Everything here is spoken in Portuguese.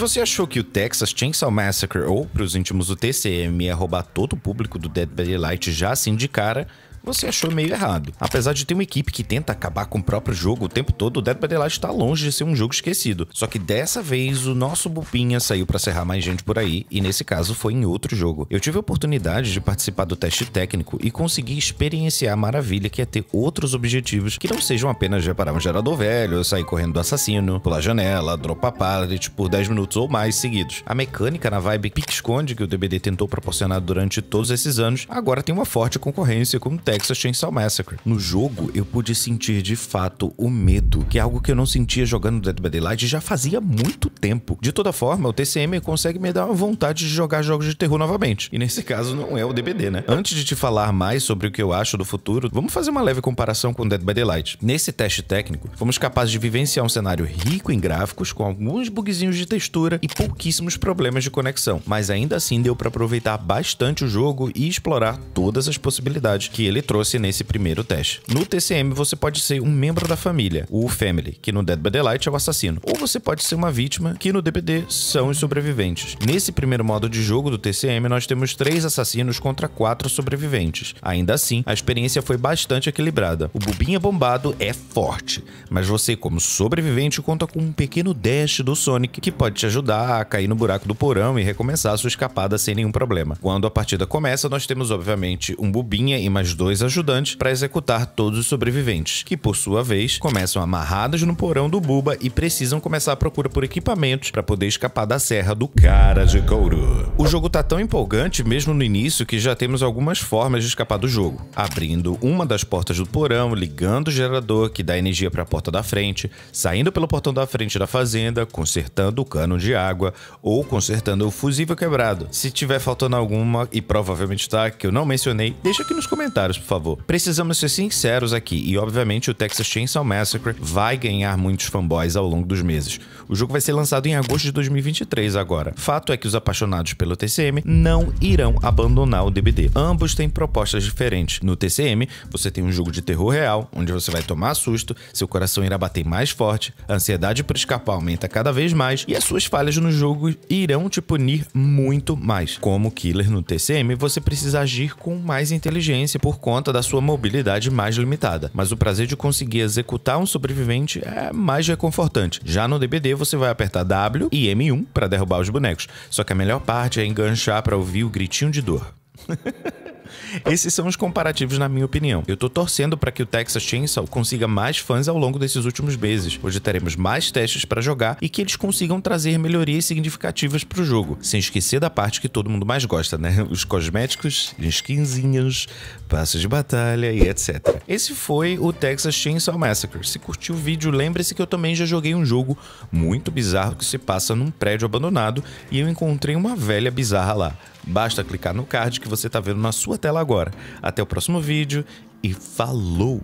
você achou que o Texas Chainsaw Massacre, ou para os íntimos o TCM, ia roubar todo o público do Dead by Daylight já assim de cara, você achou meio errado. Apesar de ter uma equipe que tenta acabar com o próprio jogo o tempo todo, Dead by Daylight está longe de ser um jogo esquecido. Só que dessa vez o nosso Bupinha saiu para serrar mais gente por aí, e nesse caso foi em outro jogo. Eu tive a oportunidade de participar do teste técnico e consegui experienciar a maravilha que é ter outros objetivos que não sejam apenas reparar um gerador velho, sair correndo do assassino, pular janela, dropar pallet por 10 minutos ou mais seguidos. A mecânica na vibe pique-esconde que o DBD tentou proporcionar durante todos esses anos, agora tem uma forte concorrência com o Texas Chainsaw Massacre. No jogo, eu pude sentir de fato o medo, que é algo que eu não sentia jogando Dead by Daylight já fazia muito tempo. De toda forma, o TCM consegue me dar uma vontade de jogar jogos de terror novamente. E nesse caso, não é o DBD, né? Antes de te falar mais sobre o que eu acho do futuro, vamos fazer uma leve comparação com Dead by Daylight. Nesse teste técnico, fomos capazes de vivenciar um cenário rico em gráficos, com alguns bugzinhos de textura e pouquíssimos problemas de conexão, mas ainda assim deu para aproveitar bastante o jogo e explorar todas as possibilidades que ele trouxe nesse primeiro teste. No TCM, você pode ser um membro da família, o Family, que no Dead by Daylight é o assassino, ou você pode ser uma vítima, que no DBD são os sobreviventes. Nesse primeiro modo de jogo do TCM, nós temos três assassinos contra quatro sobreviventes. Ainda assim, a experiência foi bastante equilibrada. O Bubinha Bombado é forte, mas você, como sobrevivente, conta com um pequeno dash do Sonic que pode te ajudar a cair no buraco do porão e recomeçar sua escapada sem nenhum problema. Quando a partida começa, nós temos, obviamente, um Bubinha e mais dois dois ajudantes para executar todos os sobreviventes, que por sua vez começam amarrados no porão do Buba e precisam começar a procura por equipamentos para poder escapar da serra do cara de couro. O jogo tá tão empolgante mesmo no início que já temos algumas formas de escapar do jogo, abrindo uma das portas do porão, ligando o gerador que dá energia para a porta da frente, saindo pelo portão da frente da fazenda, consertando o cano de água ou consertando o fusível quebrado. Se tiver faltando alguma e provavelmente tá que eu não mencionei, deixa aqui nos comentários por favor. Precisamos ser sinceros aqui, e obviamente o Texas Chainsaw Massacre vai ganhar muitos fanboys ao longo dos meses. O jogo vai ser lançado em agosto de 2023 agora. Fato é que os apaixonados pelo TCM não irão abandonar o DBD. Ambos têm propostas diferentes. No TCM, você tem um jogo de terror real, onde você vai tomar susto, seu coração irá bater mais forte, a ansiedade por escapar aumenta cada vez mais e as suas falhas no jogo irão te punir muito mais. Como killer no TCM, você precisa agir com mais inteligência por conta da sua mobilidade mais limitada, mas o prazer de conseguir executar um sobrevivente é mais reconfortante. Já no DBD você vai apertar W e M1 para derrubar os bonecos, só que a melhor parte é enganchar para ouvir o gritinho de dor. Esses são os comparativos, na minha opinião. Eu tô torcendo para que o Texas Chainsaw consiga mais fãs ao longo desses últimos meses. Hoje teremos mais testes para jogar e que eles consigam trazer melhorias significativas para o jogo, sem esquecer da parte que todo mundo mais gosta, né? Os cosméticos, skinzinhos, passos de batalha e etc. Esse foi o Texas Chainsaw Massacre. Se curtiu o vídeo, lembre-se que eu também já joguei um jogo muito bizarro que se passa num prédio abandonado e eu encontrei uma velha bizarra lá. Basta clicar no card que você está vendo na sua tela agora. Até o próximo vídeo e falou!